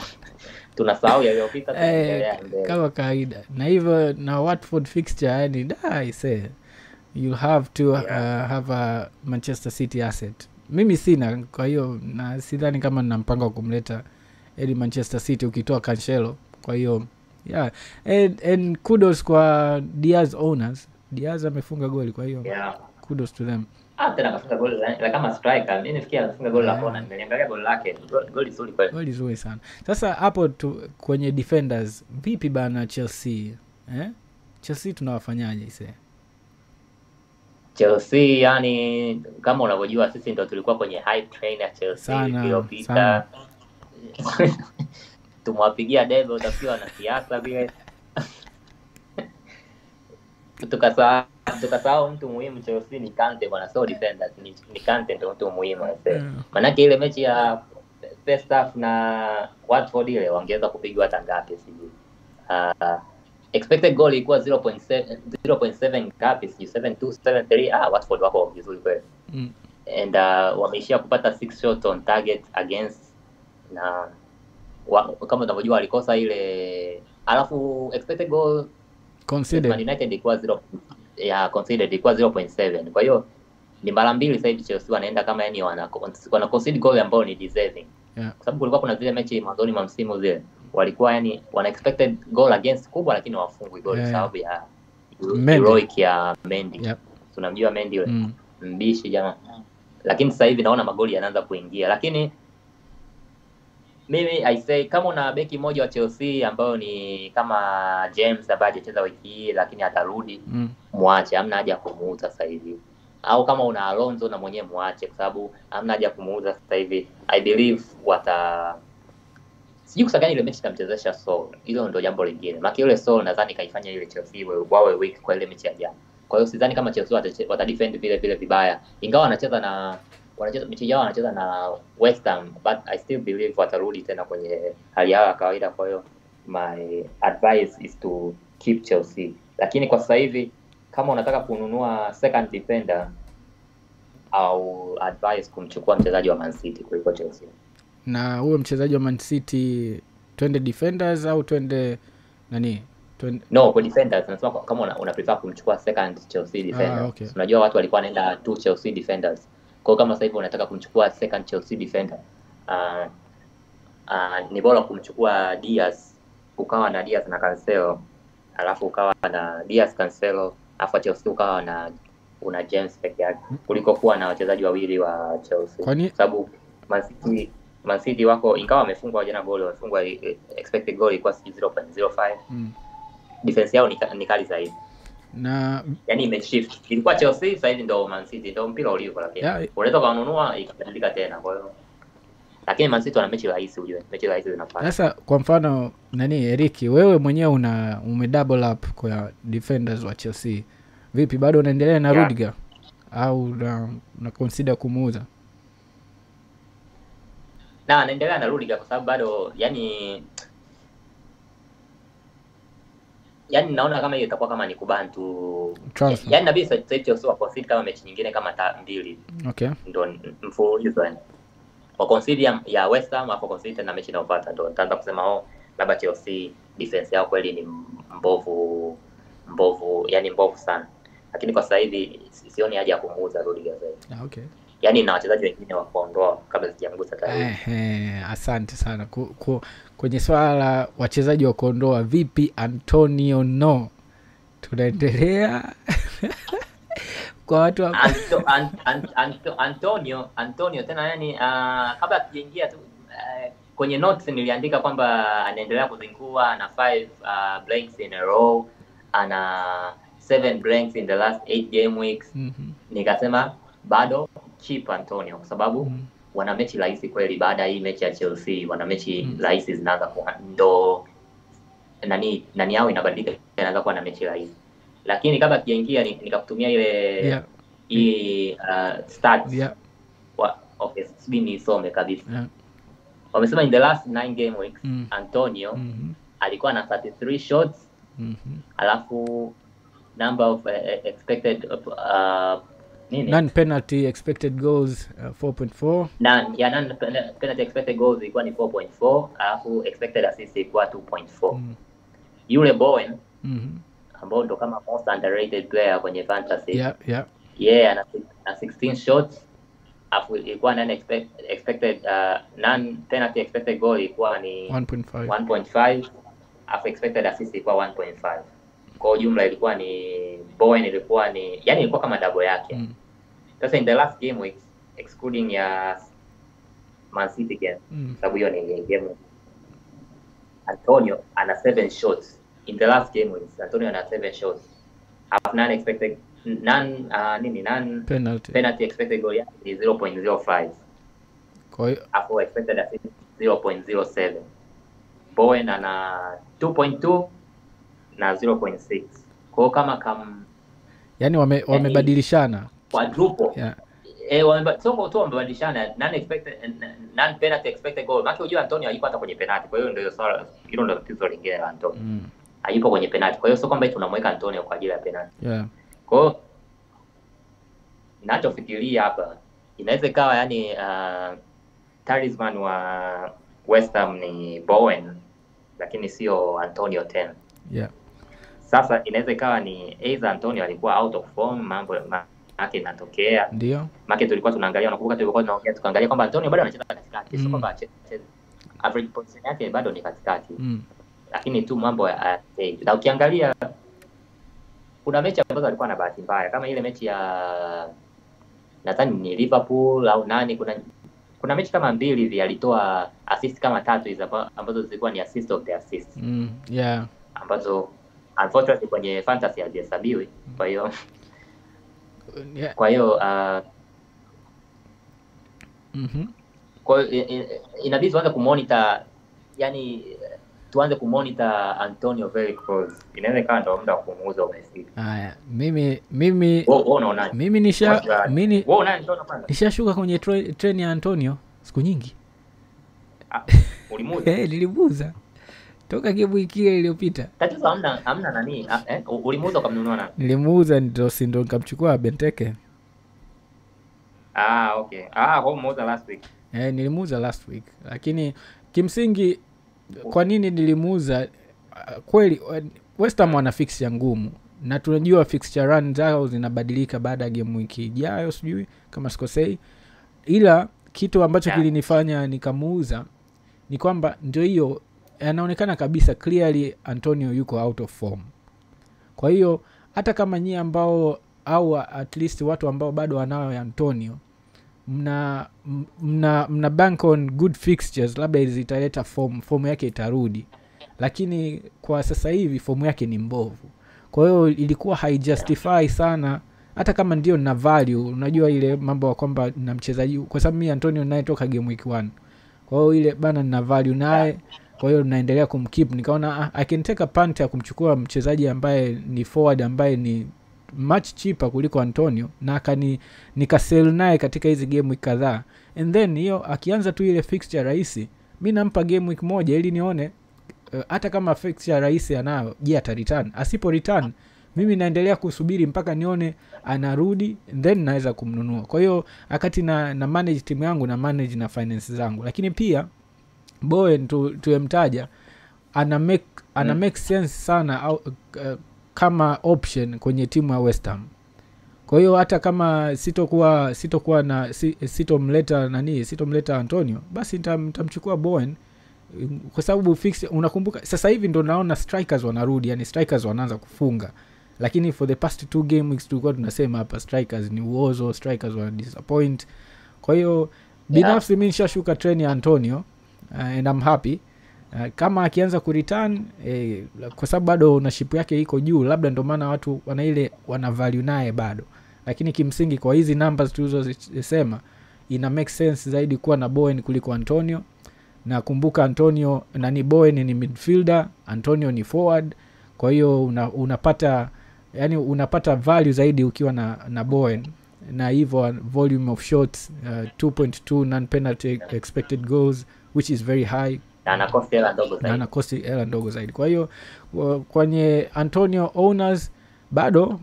tunasahau yaliyopita eh, kama kawaida. Na hivyo na watford fixture yani da I say you have to yeah. uh, have a manchester city asset. Mimi sina kwa hiyo na sidhani kama nina mpango wa kumleta edi manchester city ukitoa kanshelo kwa hiyo yeah. And, and kudos kwa diaz owners. Diaz amefunga goli kwa hiyo yeah. kudos to them Ah, tena goli la kama striker. Mimi nifikia anafunga goli la kona. Nimeliangalia goli lake. Goli- Goli zuri kweli. goli zuri sana sasa hapo tu, kwenye defenders vipi bana chelsea eh? chelsea tunawafanyaje ise Chelsea yani kama unavyojua sisi ndo tulikuwa kwenye hype train ya Chelsea iliyopita. Tumwapigia debe utafiwa na siasa vile. Tukasahau tukasahau mtu muhimu Chelsea ni Kante bwana, so defenders ni, ni Kante ndio mtu muhimu mm. Manake ile mechi ya first half na Watford ile wangeweza kupigwa hata ngapi sijui. Uh, expected goal ilikuwa 0.7 0.7 ngapi sijui 72 73 ah Watford wako vizuri kweli. Mm. And uh, wameishia kupata six shot on target against na wa, kama unavyojua walikosa ile alafu expected goal Man United ilikuwa 0 ya conceded ilikuwa 0.7 kwa hiyo ni mara mbili sasa hivi Chelsea wanaenda kama yani wana, wana concede goal ambao ni deserving Yeah. kwa sababu kulikuwa kuna zile mechi mwanzoni mwa msimu zile walikuwa yani wana expected goal against kubwa lakini wafungwi goal Yeah. sababu ya heroic ya Mendy Yep. tunamjua Mendy yule Mm. mbishi jamaa lakini sasa hivi naona magoli yanaanza kuingia lakini mimi I say kama una beki mmoja wa Chelsea ambayo ni kama James ambaye hajacheza wiki hii lakini atarudi Mm. mwache hamna haja ya kumuuza sasa hivi. Au kama una Alonso na mwenyewe mwache kwa sababu hamna haja ya kumuuza sasa hivi. I believe wata sijui kusagani ile mechi itamchezesha Sol. Hilo ndio jambo lingine. Maana yule Sol nadhani kaifanya ile Chelsea wawe weak kwa ile mechi ya jana. Kwa hiyo sidhani kama Chelsea watadefend vile vile vibaya. Ingawa anacheza na wanacheza mechi yao wanacheza na West Ham but I still believe watarudi tena kwenye hali yao ya kawaida. Kwa hiyo my advice is to keep Chelsea. Lakini kwa sasa hivi kama unataka kununua second defender au advice kumchukua mchezaji wa Man City kuliko Chelsea. Na huyo mchezaji wa Man City twende defenders au twende nani? Twende, no kwa defenders. Nasema kama una, una prefer kumchukua second Chelsea defender. Ah, okay. unajua watu walikuwa wanaenda two Chelsea defenders kwa kama sasa hivi unataka kumchukua second Chelsea defender uh, uh, ni bora kumchukua Diaz ukawa na Diaz na Cancelo alafu ukawa na Diaz Cancelo alafu Chelsea ukawa na una James peke yake kuliko kuwa na wachezaji wawili wa Chelsea. Kwa sababu Man City Man City wako ingawa wamefungwa jana goli wamefungwa eh, expected goal ilikuwa 0.05 mm. defense yao ni, ni kali zaidi na yani imeshift ilikuwa Chelsea sasa hivi ndo Man City. Ndo mpira ulivyo lakini Yeah. unaweza kununua ikabadilika tena kwa hiyo. Lakini Man City wana mechi rahisi ujue. Mechi rahisi zinafanya sasa kwa mfano nani Eric, wewe mwenyewe una ume double up kwa defenders wa Chelsea. Vipi bado unaendelea na Yeah. Rudiger? Au na una consider kumuuza? Na naendelea na Rudiger kwa sababu bado yani yani naona kama hiyo itakuwa kama ni kubantu. Transfer. yani nabii sasa hivi wa concede kama mechi nyingine kama ta mbili. Okay. Ndo mfululizo yani Kwa concede ya, ya West Ham hapo concede na mechi inayofuata. Ndo nitaanza kusema oh labda Chelsea defense yao kweli ni mbovu mbovu yani mbovu sana. Lakini kwa sasa hivi sioni haja ya kumuuza Rudiger zaidi Ah, okay yani na wachezaji wengine wa kuondoa kabla sijamgusa tayari. Eh, asante sana. Ku, ku, kwenye swala la wachezaji wa kuondoa vipi Antonio no? Tunaendelea. Kwa watu wa... Anto, an, an, Anto, Antonio Antonio tena yani uh, kabla tujaingia tu uh, kwenye notes niliandika kwamba anaendelea kuzingua ana five uh, blanks in a row ana seven blanks in the last eight game weeks. Mm -hmm. nikasema bado keep Antonio kwa sababu mhm. wana mechi rahisi kweli baada ya hii mechi ya Chelsea wana mechi Mm. rahisi zinaanza kuwa ndo nani nani yao inabadilika inaanza kuwa na mechi rahisi lakini kabla tujaingia ni- nikakutumia ile Yeah, hii uh, stats yeah, wa, okay, sijui nisome kabisa yeah. wamesema in the last 9 game weeks Mm. Antonio mm -hmm. alikuwa na 33 shots mm -hmm. alafu number of uh, expected uh, nini? Non penalty expected goals uh, 4.4 na ya non penalty expected goals ilikuwa ni 4.4 alafu expected assist ilikuwa 2.4 Mm, yule Bowen mhm. ambao ndo kama most underrated player kwenye fantasy yeah, yeah. ana 16 shots afu ilikuwa expect, expected uh, non penalty expected goal ilikuwa ni 1.5 1.5 afu expected assist ilikuwa 1.5 kwa ujumla ilikuwa ni Bowen ilikuwa ni yani ilikuwa kama dabo yake. Sasa Mm, sasa in the last game week excluding ya Man City game mm. sababu hiyo ni game. Antonio ana seven shots. In the last game week Antonio ana seven shots. Half nine expected nan uh, nini nan penalty. penalty expected goal yake ni 0.05 kwa hiyo afu expected assist 0.07 Bowen ana 2.2 na 0.6 kwao kama kam yani wame, wamebadilishana. quadruple. Yeah. eh wame sio kwa tu wamebadilishana non expected non penalty expected goal? Maana unajua Antonio alikuwa hata kwenye penalty kwa hiyo ndio swala hilo ndio tatizo lingine la Antonio. Mm, hayupo kwenye penalty kwa hiyo sio kwamba tunamweka Antonio kwa ajili ya penalty. Yeah. kwa hiyo ninachofikiria hapa inaweza ikawa yani uh, talisman wa West Ham ni Bowen lakini sio Antonio tena. Yeah. Sasa inaweza ikawa ni either Antonio alikuwa out of form mambo yake inatokea ndio Maana tulikuwa tunaangalia, unakumbuka tulikuwa tunaongea tukaangalia kwamba Antonio bado anacheza katikati, sio Mm. kwamba average position yake bado ni katikati mm. lakini tu mambo ya uh, na ukiangalia kuna mechi ambazo alikuwa na bahati mbaya kama ile mechi ya nadhani ni Liverpool au nani kuna kuna mechi kama mbili hivi alitoa assist kama tatu hizo ambazo zilikuwa ni assist of the assist Mm. yeah ambazo unfortunately kwenye fantasy hazihesabiwi. Kwa hiyo yeah. kwa hiyo uh, mm-hmm. kwa hiyo inabidi tuanze kumonitor yani eh, tuanze kumonitor Antonio very close. Inaweza ikawa ndo muda wa kumuuza umefika haya mimi mimi wewe unaonaje mimi nisha mimi wewe unaye Antonio kwanza? nishashuka kwenye tre, treni ya antonio siku nyingi. Ah, ulimuuza? Hey, nilimuuza toka game wiki ile iliyopita tatizo hamna hamna nani ah, eh, ulimuuza ukamnunua nani? Nilimuuza ndo si ndo nikamchukua benteke. Ah okay. Ah kwa umeuza last week. Eh, nilimuuza last week. Lakini kimsingi kwa nini nilimuuza? Uh, kweli uh, West Ham wana fixture ngumu. Na tunajua fixture run zao zinabadilika baada ya game wiki ijayo sijui kama sikosei. Ila kitu ambacho Yeah. kilinifanya nikamuuza ni kwamba ndio hiyo anaonekana kabisa clearly antonio yuko out of form. Kwa hiyo hata kama nyie ambao au at least watu ambao bado wanao antonio mna mna mna bank on good fixtures labda zitaleta form fomu yake itarudi. Lakini kwa sasa hivi fomu yake ni mbovu. Kwa hiyo ilikuwa haijustify sana hata kama ndio na value unajua ile mambo ya kwamba na mchezaji kwa sababu mi antonio naye toka game week one. Kwa hiyo ile bana nina value naye kwa hiyo naendelea kumkip nikaona ah, i can take a punt ya kumchukua mchezaji ambaye ni forward ambaye ni much cheaper kuliko antonio na akani nikasel naye katika hizi game week kadhaa. And then hiyo akianza tu ile fixture rahisi mi nampa game week moja ili nione uh, hata kama fixture rahisi anayo je ata return? Asipo return mimi naendelea kusubiri mpaka nione anarudi then naweza kumnunua. Kwa hiyo akati na, na manage timu yangu na manage na finance zangu. Lakini pia boen tu, tuemtaja ana make, ana Mm. make sense sana au, uh, kama option kwenye timu ya west ham. Kwa hiyo hata kama sitokuwa sitokuwa na si, sitomleta nani sitomleta antonio basi ntamchukua boen kwa sababu fix unakumbuka sasa hivi ndo naona strikers wanarudi yani strikers wanaanza kufunga. Lakini for the past two game weeks tulikuwa tunasema hapa strikers ni uozo strikers wana disappoint. Kwa hiyo binafsi yeah. mi nishashuka treni ya antonio uh, and I'm happy. Uh, kama akianza kureturn eh, kwa sababu bado ownership yake iko juu labda ndio maana watu wana ile wana value naye bado. Lakini kimsingi kwa hizi numbers tulizozisema ina make sense zaidi kuwa na bowen kuliko antonio. Na kumbuka antonio nani bowen ni midfielder antonio ni forward. Kwa hiyo una, unapata yani unapata value zaidi ukiwa na, na bowen. Na hivyo volume of shots uh, 2.2 non penalty expected goals which is very high. Na anakosa hela ndogo na zaidi anakosti hela ndogo zaidi. Kwa hiyo kwenye antonio owners bado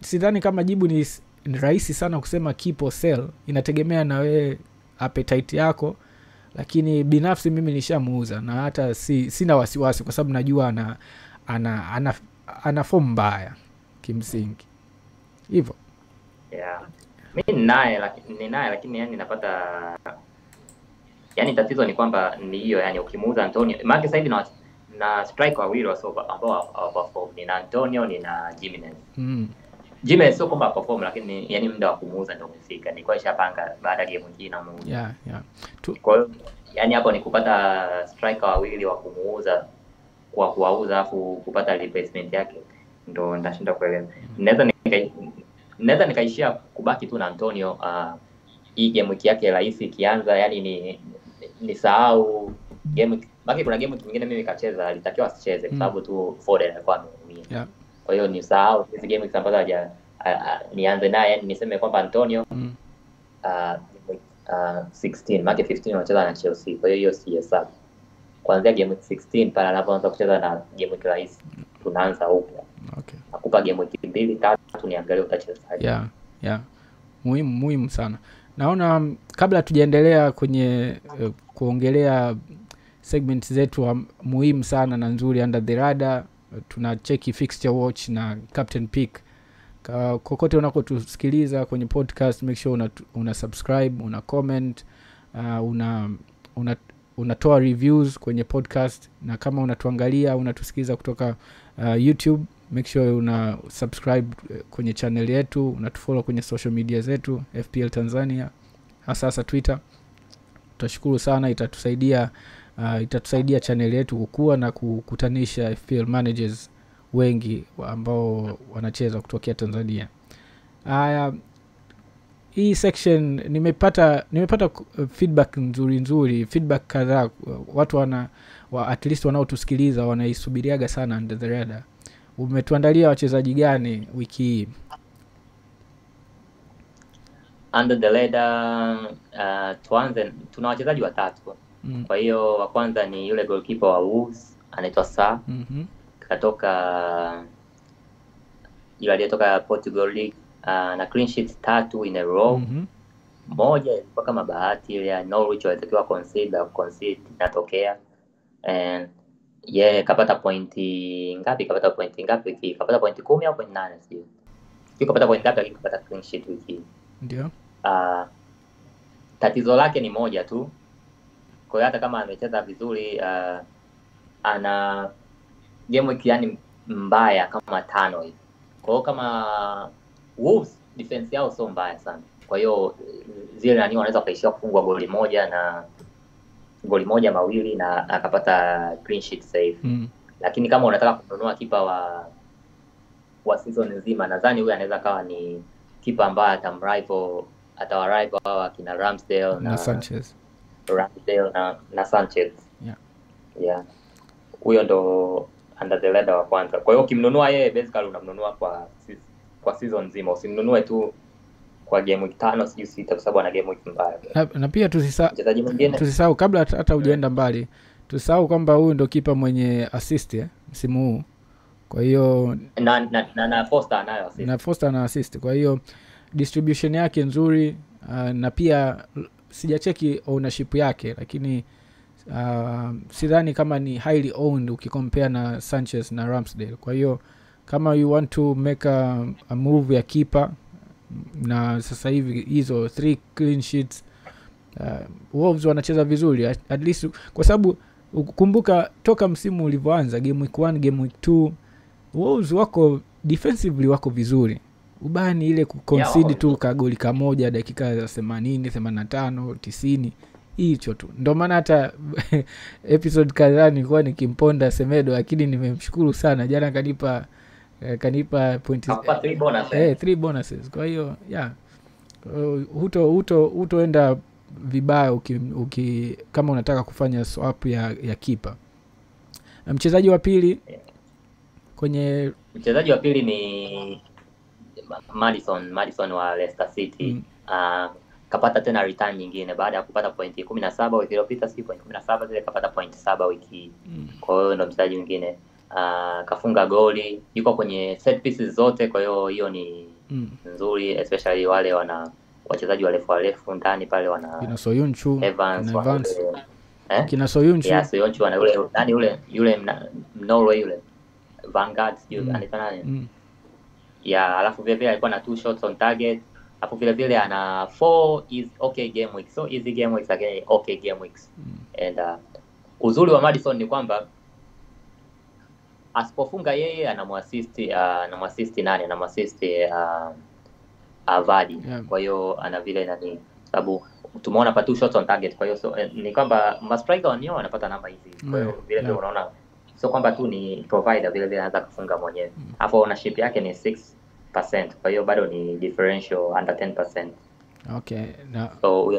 sidhani kama jibu ni, ni rahisi sana kusema keep or sell. Inategemea na wewe appetite yako lakini binafsi mimi nishamuuza na hata si, sina wasiwasi kwa sababu najua ana ana ana, ana fomu mbaya kimsingi. Hivyo. Yeah. mi ninaye laki- ninaye lakini yani napata yani tatizo ni kwamba ni hiyo yani ukimuuza antonio maana sasa hivi na, na strike wawili wasoba ambao hawaperform ni na antonio ni na jimenez mm. jimenez sio kwamba perform lakini yani muda wa kumuuza ndio umefika nilikuwa shapanga baada ya game na namuuza yeah, yeah. Tu, kwa hiyo yani hapo ni kupata striker wawili wa kumuuza kwa kuwauza afu kupata replacement yake ndo nitashinda Mm. naweza nika- naweza nikaishia kubaki tu na antonio uh, hii game wiki yake rahisi ikianza yani ni ni sahau game baki kuna game nyingine mimi kacheza alitakiwa asicheze kwa Mm. sababu tu Foden alikuwa ameumia yeah. kwa hiyo nisahau hizo hizi game ambazo haja nianze naye yani niseme kwamba antonio mm. uh, uh, 16 maana 15 wanacheza na Chelsea, kwa hiyo hiyo si hesabu. Kuanzia game 16 pale anapoanza kucheza na game week rahisi, tunaanza upya. okay. Nakupa game week mbili tatu, niangalie utachezaje. yeah, yeah. muhimu muhimu sana naona um, kabla tujaendelea kwenye uh, kuongelea segment zetu um, muhimu sana na nzuri under the rada tuna cheki fixture watch na captain pick kokote unakotusikiliza kwenye podcast make sure una, una subscribe una comment uh, una, una unatoa reviews kwenye podcast na kama unatuangalia unatusikiliza kutoka uh, youtube make sure una subscribe eh, kwenye channel yetu unatufollow kwenye social media zetu fpl tanzania hasa hasa twitter. Tutashukuru sana itatusaidia uh, itatusaidia channel yetu kukua na kukutanisha fpl managers wengi ambao wanacheza kutokea tanzania. Haya uh, hii section nimepata nimepata ku- feedback nzuri nzuri feedback kadhaa watu wana wa at least wanaotusikiliza wanaisubiriaga sana under the radar umetuandalia wachezaji gani wiki hii under the radar uh, tuanze tuna wachezaji watatu mm. kwa hiyo wa kwanza ni yule goalkeeper wa Wolves anaitwa Sa mm-hmm. katoka yule aliyetoka Portugal League uh, na clean sheets tatu in a row mm-hmm. moja ilikuwa kama bahati ile ya Norwich walitakiwa concede concede inatokea and yeah kapata pointi ngapi? Kapata pointi ngapi wiki hii? kapata pointi kumi au pointi nane sijui? Sijui kapata pointi ngapi? Lakini kapata clean sheet wiki. Hii. ndio. Uh, tatizo lake ni moja tu. Kwa hiyo hata kama amecheza vizuri uh, ana game wiki yani mbaya kama tano hivi. Kwa hiyo kama Wolves defense yao sio mbaya sana. Kwa hiyo zile nani wanaweza wakaishia kufungwa goli moja na goli moja mawili na akapata clean sheet mm. lakini kama unataka kununua kipa wa wa season nzima nadhani huyu anaweza kawa ni kipa ambaye atamrival atawarival hawa Ramsdale na, na, sanchez. Ramsdale na, na Sanchez. Yeah. yeah. Huyo ndo under the radar wa kwanza. Kwa hiyo ukimnunua yeye basically unamnunua kwa kwa season nzima. Usimnunue tu kwa game week tano sijui sita kwa sababu ana game week mbaya. Na, na pia tusisahau mwingine? tusisahau kabla hata hujaenda mbali tusisahau kwamba huyu ndo kipa mwenye assist eh, msimu huu. Kwa hiyo na na, na, na Foster anayo assist. na Foster ana assist. Kwa hiyo distribution yake nzuri uh, na pia sijacheki ownership yake lakini uh, sidhani kama ni highly owned ukikompea na Sanchez na Ramsdale. Kwa hiyo kama you want to make a, a move ya keeper na sasa hivi hizo three clean sheets uh, Wolves wanacheza vizuri at, at least kwa sababu kumbuka toka msimu ulivyoanza game week 1 game week 2 Wolves wako defensively wako vizuri. Ubaya ni ile kuconcede tu kagoli kamoja dakika za themanini themanini na tano tisini hicho tu. Ndio maana hata episode kadhaa nilikuwa nikimponda semedo lakini nimemshukuru sana. Jana kanipa kanipa pointi Hapa three bonus, eh. eh, three bonuses. Kwa hiyo yeah huto huto hutoenda vibaya uki, uki, kama unataka kufanya swap ya, ya kipa. Mchezaji wa pili kwenye mchezaji wa pili ni Madison Madison wa Leicester City. Mm. uh, kapata tena return nyingine. Baada ya kupata pointi kumi na saba wiki iliyopita si pointi kumi na saba zile kapata pointi saba wiki. Mm, kwa hiyo ndo mchezaji mwingine Ah, kafunga goli yuko kwenye set pieces zote kwa hiyo hiyo ni mm, nzuri especially wale wana wachezaji warefu warefu ndani pale wana kina soyunchu Evans kina Evans eh? kina soyunchu Yeah, Soyuncu wana yule nani yule yule Norway yule Vanguard sio Mm. anaitwa nani mm, ya alafu vile vile alikuwa na two shots on target hapo vile vile ana four is okay game weeks so easy game weeks again okay game weeks Mm. and uh, uzuri wa Madison ni kwamba asipofunga yeye anamwasisti uh, anamwasisti nani? Anamwasisti uh, avadi Vardy. Yeah. kwa hiyo ana vile nani sababu tumeona pa two shots on target. Kwa hiyo so, eh, ni kwamba mastriker wanio wanapata namba hizi. Kwa hiyo Yeah, vile vile yeah. unaona sio kwamba tu ni provider vile vile anaweza kufunga mwenyewe. Mm. afu ownership yake ni 6% kwa hiyo bado ni differential under 10% okay na so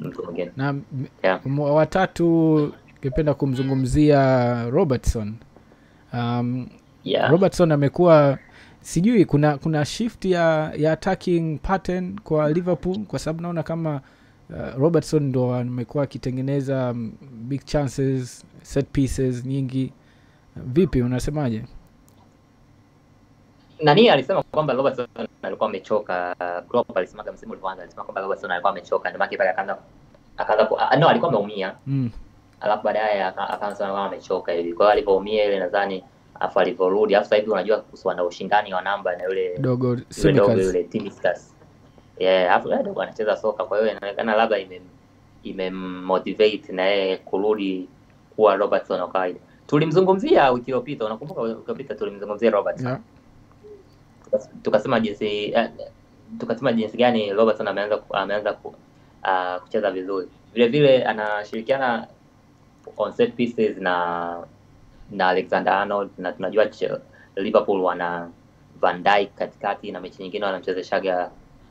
mtu mwingine. na Yeah. watatu ningependa kumzungumzia robertson um, yeah. Robertson amekuwa sijui kuna kuna shift ya ya attacking pattern kwa liverpool? Kwa sababu naona kama uh, robertson ndo amekuwa akitengeneza um, big chances set pieces nyingi. Vipi unasemaje? Nani alisema kwamba Robertson alikuwa amechoka? Klopp alisemaga msimu ulivyoanza alisema kwamba Robertson alikuwa amechoka ndio maana pale akaanza akaanza no alikuwa ameumia. Mm, alafu baadaye aka- akaanza kama amechoka hivi kwa hiyo alipoumia ile nadhani afu alivyorudi afu sasa hivi unajua kuhusu wana ushindani wa namba na yule dogo Simicas yule Timicas. yeah afu yule dogo anacheza soka kwa hiyo inaonekana labda ime imemmotivate na yeye kurudi kuwa Robertson wa kawaida. Tulimzungumzia wiki iliyopita, unakumbuka wiki iliyopita tulimzungumzia Robertson yeah. Tukasema jinsi uh, tukasema jinsi gani Robertson ameanza ku- ameanza ku, uh, kucheza vizuri. Vile vile anashirikiana on set pieces na na Alexander Arnold na tunajua Liverpool wana Van Dijk katikati na mechi nyingine wanamchezeshaga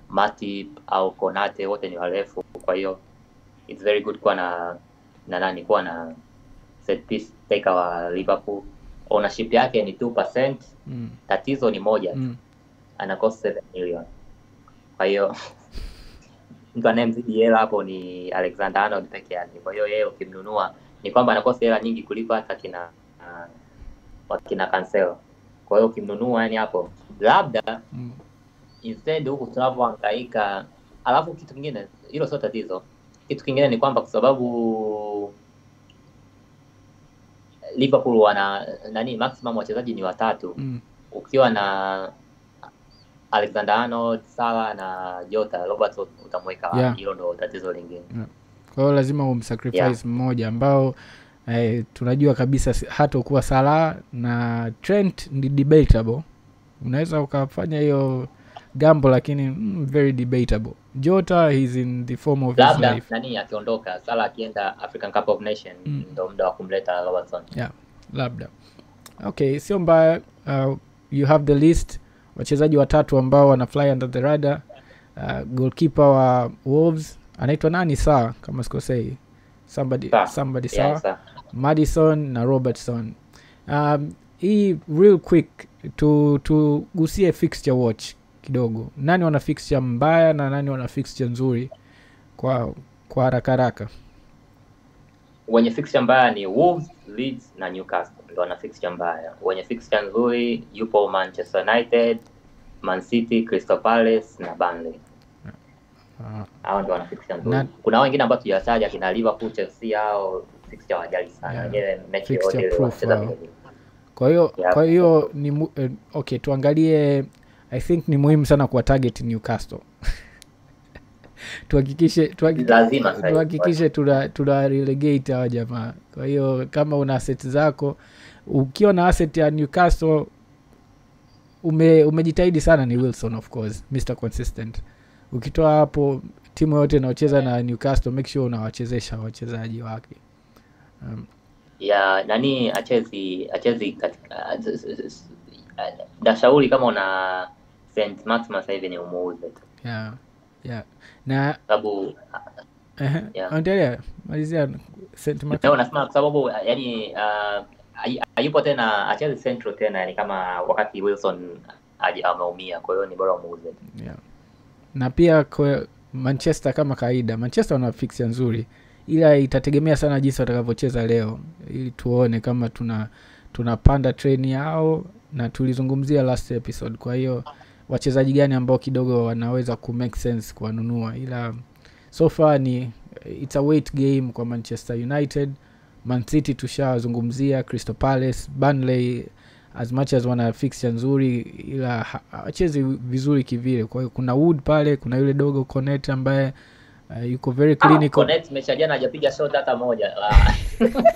Matip au Konate, wote ni warefu, kwa hiyo it's very good kuwa na na nani kuwa na set piece taker wa Liverpool. Ownership yake ni 2%, Mm. tatizo ni moja tu Mm. ana cost 7 million. Kwa hiyo mtu anayemzidi hela hapo ni Alexander Arnold peke yake. Kwa hiyo yeye ukimnunua ni kwamba anakosa hela nyingi kuliko hata kina uh, wakina Cancelo. Kwa hiyo ukimnunua yani hapo labda Mm. instead huku tunavyohangaika, alafu kitu kingine, hilo sio tatizo. Kitu kingine ni kwamba kwa sababu Liverpool wana nani, maximum wachezaji ni watatu Mm. ukiwa na Alexander Arnold, Salah na Jota, Robertson utamweka? Yeah. Hilo ndo tatizo lingine. Kwa hiyo lazima umsacrifice Yeah. mmoja ambao eh, tunajua kabisa hata ukuwa Salah na Trent ni debatable unaweza ukafanya hiyo gambo lakini mm, very debatable Jota he's in the form of his life nani akiondoka, Salah akienda African Cup of Nation Mm. ndo muda wa kumleta Robertson. yeah, labda okay sio mbaya uh, you have the list wachezaji watatu ambao wana fly under the radar uh, goalkeeper wa Wolves anaitwa nani saa kama sikosei somebody, somebody Yeah, saa sa- Madison na Robertson. Um, hii real quick tugusie tu fixture watch kidogo. Nani wana fixture mbaya na nani wana fixture nzuri kwa kwa haraka haraka. wenye fixture mbaya ni Wolves, Leeds na Newcastle ndo wana fixture mbaya. Wenye fixture nzuri yupo Manchester United, Man City, Crystal Palace na Burnley. Uh, ndio wana fixture nzuri. Na- Kuna wengine ambao tujawataja kina Liverpool, Chelsea hao fixture wajali sana. Yeah. Wenyewe mechi yote ile wanacheza kwa hiyo Yeah. kwa hiyo ni eh, okay tuangalie I think ni muhimu sana kuwa target Newcastle. tuhakikishe tuhakikishe tuhakikishe tuna, tuna relegate hawa jamaa kwa hiyo kama una asset zako ukiwa na asset ya newcastle ume, umejitahidi sana ni wilson of course mr consistent ukitoa hapo timu yote inaocheza na newcastle make sure unawachezesha wachezaji wake um, ya nani achezi achezi katika dashauri kama una St. Maximus hivi ni umuuze tu yeah, yeah. na sababu endelea malizia St. Mark- no, nasema kwa sababu yani uh, hay- hayupo tena achezi central tena yani kama wakati Wilson ameumia kwa hiyo ni bora umuuze tu. yeah. na pia kwa manchester kama kawaida manchester wana fixture nzuri. Ila itategemea sana jinsi watakavyocheza leo ili tuone kama tuna tunapanda treni yao na tulizungumzia last episode. Kwa hiyo wachezaji gani ambao kidogo wanaweza ku make sense kuwanunua. Ila so far ni it's a weight game kwa manchester united. Mancity tushawazungumzia crystal palace burnley as much as wana fixture nzuri ila hachezi hawachezi vizuri kivile. Kwa hiyo kuna wood pale kuna yule dogo connect ambaye uh, yuko very Ah, clinical. Ah, mecha jana hajapiga shot hata moja. Ah.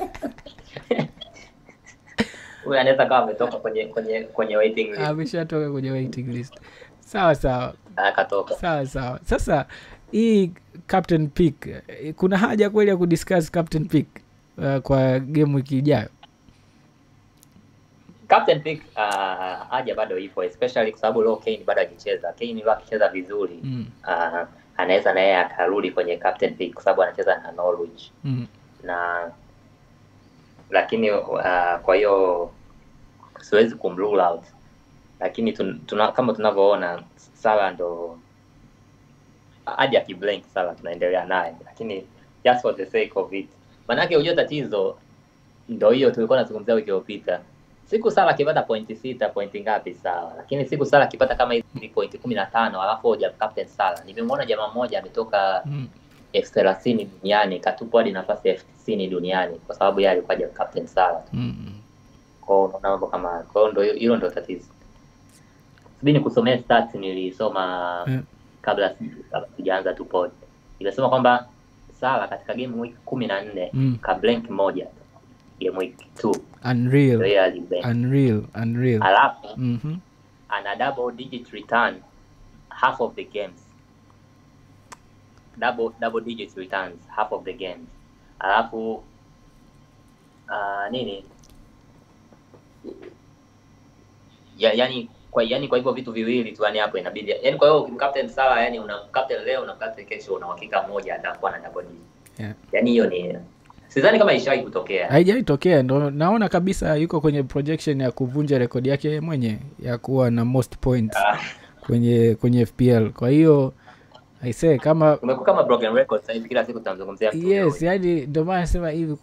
huyu anaweza kawa ametoka kwenye kwenye kwenye waiting list. Ameshatoka kwenye waiting list. Sawa sawa. Akatoka sawa sawa. Sasa hii captain pick eh, kuna haja kweli ya kudiscuss captain pick uh, kwa game wiki ijayo Captain pick uh, haja bado ipo especially kwa sababu leo Kane bado akicheza. Kane leo akicheza vizuri mm. uh, anaweza na yeye akarudi kwenye captain pick kwa sababu anacheza na Norwich Mm. na lakini uh, kwa hiyo siwezi kumrule out, lakini tun, tuna, kama tunavyoona Salah ndo hadi akiblank Salah tunaendelea naye, lakini just for the sake of it, manake unajua tatizo ndo hiyo tulikuwa nazungumzia wiki iliyopita. Siku sala akipata pointi sita pointi ngapi sawa, lakini siku sala akipata kama hizi pointi kumi na tano alafu hoja captain sala. Nimemwona jamaa mmoja ametoka Mm. elfu thelathini duniani katupwa hadi nafasi elfu tisini duniani kwa sababu yeye alikuwa ja captain sala Mm. Kwa hiyo unaona mambo kama hayo. kwa hiyo ndo hilo ndo tatizo. Subiri nikusomea stats nilisoma mm. kabla sijaanza tu pod. Imesema kwamba Sala katika game week kumi na nne Mm. ka blank moja tu. Game week 2 unreal. Ndio yeye unreal unreal. Alafu Mhm. ana double digit return. Half of the games. Double double digit returns. Half of the games. Alafu uh, nini? Ya, yani kwa yani kwa hivyo vitu viwili tu yani hapo inabidi yani kwa hiyo ukimcaptain Salah yani una captain leo una captain kesho una uhakika mmoja atakuwa na double digit. Yeah. yani hiyo ni sidhani kama ishawahi kutokea. Haijawai tokea ndo naona kabisa yuko kwenye projection ya kuvunja rekodi yake mwenye ya kuwa na most points Ah, kwenye kwenye fpl kwa hiyo aise kama umekuwa kama broken record sasa hivi kila siku tunazungumzia yes yaani yani ndio maana nasema hivi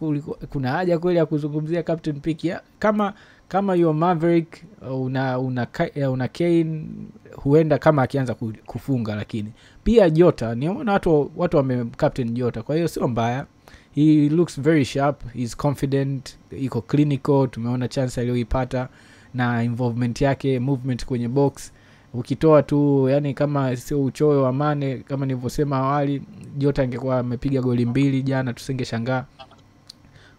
kuna haja kweli ya kuzungumzia captain pick ya, kama kama yo maverick una una una kane huenda kama akianza kufunga lakini. Pia jota niona watu watu wame captain jota kwa hiyo sio mbaya he looks very sharp. He's confident. Iko clinical. Tumeona chance aliyoipata na involvement yake movement kwenye box. Ukitoa tu yani kama sio uchoyo wa mane kama nilivyosema awali jota angekuwa amepiga goli mbili jana tusingeshangaa.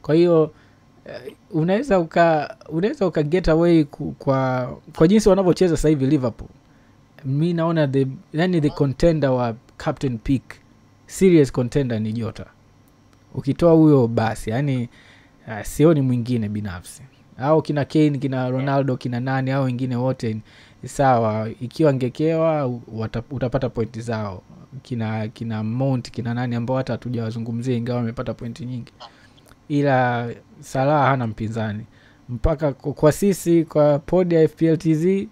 Kwa hiyo eh, unaweza uka unaweza uka get away kwa kwa jinsi wanavyocheza sasa hivi liverpool. Mi naona the yani the contender wa captain pick serious contender ni jota ukitoa huyo basi yani uh, sioni mwingine binafsi. Au kina kane kina ronaldo kina nani au wengine wote sawa. Ikiwa ngekewa utapata pointi zao. Kina kina mount kina nani ambao hata hatujawazungumzia ingawa wamepata pointi nyingi. Ila salah hana mpinzani. Mpaka kwa kwa sisi kwa pod ya fpltz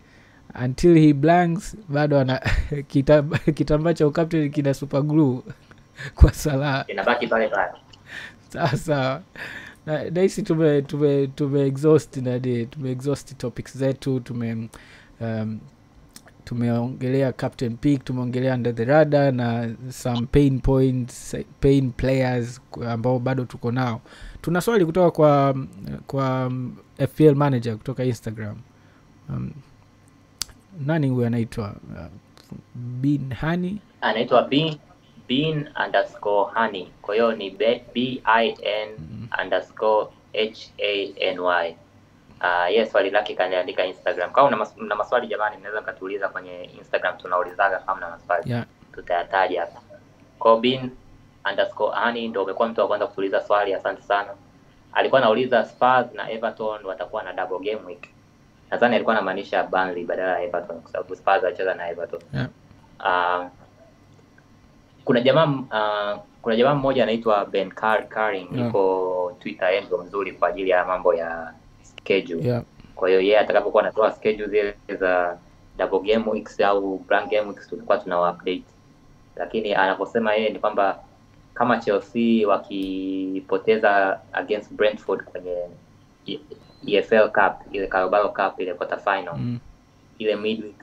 until he blanks bado ana kitambaa kita cha ukapteni kina super glue kwa salah. Inabaki pale pale sasa na- nahisi tume tume tume exhaust nani tume exhaust topics zetu tume um, tumeongelea captain pick tumeongelea under the rada na some pain points pain players ambao bado tuko nao. Tuna swali kutoka kwa kwa um, fpl manager kutoka instagram. Um, nani huyo anaitwa? Uh, bin hani? Anaitwa bin bin underscore honey. Kwa hiyo ni B- b-i-n underscore h-a-n-y uh, yes swali lake kaniandika instagram. Kama una, mas, una maswali jamani mnaweza mkatuuliza kwenye instagram tunaulizaga kama na maswali. Yeah. tutayataja hapa. Kwa bin underscore honey ndo umekuwa mtu wa kwanza kutuuliza swali asante sana. Alikuwa anauliza spurs na everton watakuwa na double game week. Nadhani alikuwa anamaanisha Burnley badala ya everton kwa sababu spurs alicheza na everton. Yeah. uh, kuna jamaa uh, kuna jamaa mmoja anaitwa Ben Car Caring Yeah. yuko Twitter yeye mzuri kwa ajili ya mambo ya schedule. Yeah. Kwa hiyo yeye yeah, atakapokuwa anatoa schedule zile za double game weeks au blank game weeks tutakuwa tuna update. Lakini anaposema yeye ni kwamba kama Chelsea wakipoteza against Brentford kwenye E- EFL Cup ile Carabao Cup ile quarter final Mm, ile midweek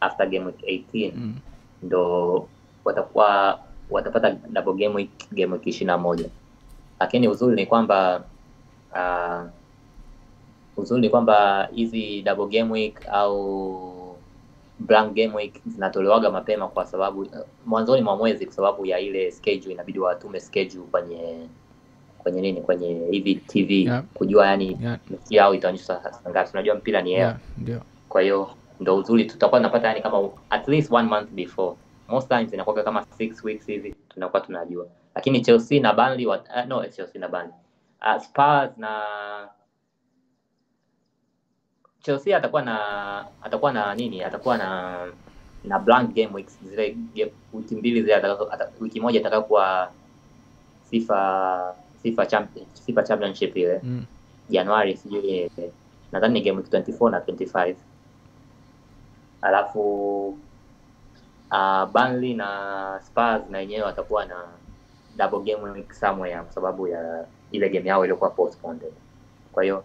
after game week 18 mm. ndo watakuwa watapata double game week game week ishirini na moja. Lakini uzuri ni kwamba uh, uzuri ni kwamba hizi double game week au blank game week zinatolewaga mapema kwa sababu uh, mwanzoni mwa mwezi kwa sababu ya ile schedule inabidi watume schedule kwenye kwenye nini kwenye hivi tv Yeah. kujua yani Yeah. mechi yao itaonyeshwa saa ngapi. Unajua mpira ni Yeah, ndio. Kwa hiyo ndo uzuri tutakuwa tunapata yani kama at least one month before most times inakuwa kama six weeks hivi tunakuwa tunajua. Lakini chelsea na Burnley wat, uh, no chelsea na Burnley. Uh, spurs na chelsea atakuwa na atakuwa na nini? Atakuwa na na blank game weeks zile wiki mbili zile atakazo- ata- wiki moja atakakuwa sifa sifa champion, sifa championship ile. Mm. Januari sijui nadhani ni game week 24 na 25 alafu uh, Burnley na Spurs na wenyewe watakuwa na double game week somewhere kwa sababu ya ile game yao iliyokuwa postponed. Kwa hiyo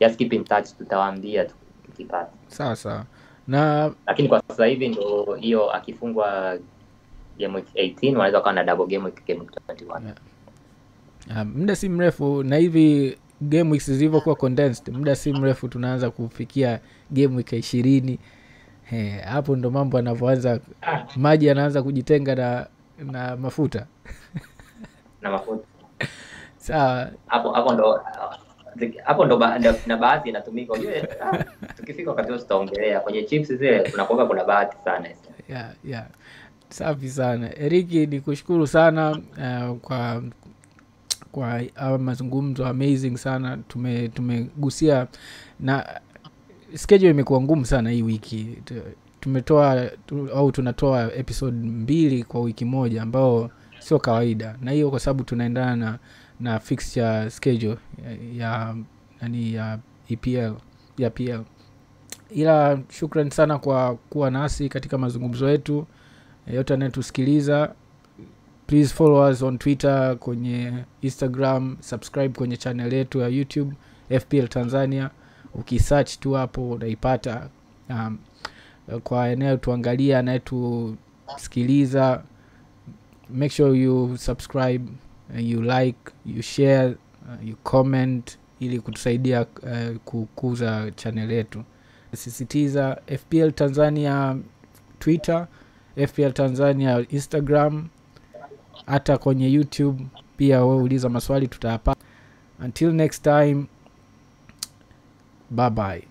just keep in touch, tutawaambia tu- tukipata, sawa sawa na lakini kwa sasa hivi ndo hiyo akifungwa game week 18 wanaweza wakawa na double game week game week 21. Yeah. Um, muda si mrefu na hivi game weeks zilivyokuwa condensed muda si mrefu tunaanza kufikia game week ya ishirini Hapo ndo mambo anavyoanza maji anaanza kujitenga na na mafuta. Na mafuta. Sawa. Hapo hapo ndo hapo ndo ba, na baadhi inatumika. Ujue ah, tukifika wakati huo tutaongelea. Kwenye chips zile kunakuwa kuna bahati sana. Yeah, yeah. safi sana. Eriki ni kushukuru sana uh, kwa kwa uh, mazungumzo amazing sana tume tumegusia. Na schedule imekuwa ngumu sana hii wiki. Tumetoa tu, au tunatoa episode mbili kwa wiki moja ambao sio kawaida. Na hiyo kwa sababu tunaendana na na fixture schedule ya, ya nani ya EPL ya PL ila shukran sana kwa kuwa nasi katika mazungumzo yetu. Yote anayetusikiliza please follow us on twitter kwenye instagram subscribe kwenye channel yetu ya youtube fpl tanzania ukisearch tu hapo unaipata um, kwa anayetuangalia anayetusikiliza make sure you subscribe uh, you like you share uh, you comment ili kutusaidia uh, kukuza chanel yetu. Sisitiza fpl tanzania twitter fpl tanzania instagram hata kwenye youtube pia we uliza maswali tutayapata. Until next time bye bye